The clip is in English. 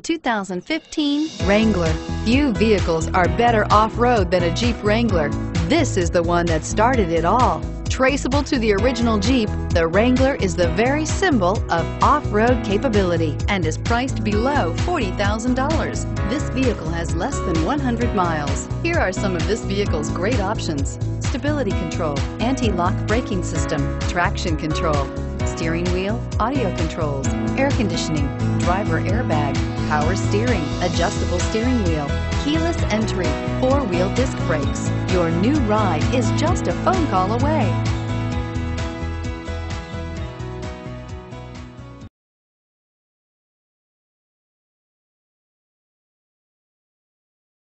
2015 Wrangler. Few vehicles are better off-road than a Jeep Wrangler. This is the one that started it all. Traceable to the original Jeep, the Wrangler is the very symbol of off-road capability and is priced below $40,000. This vehicle has less than 100 miles. Here are some of this vehicle's great options. Stability control, anti-lock braking system, traction control, steering wheel, audio controls, air conditioning, driver airbag, power steering, adjustable steering wheel, keyless entry, four-wheel disc brakes. Your new ride is just a phone call away.